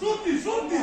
Шути, шути!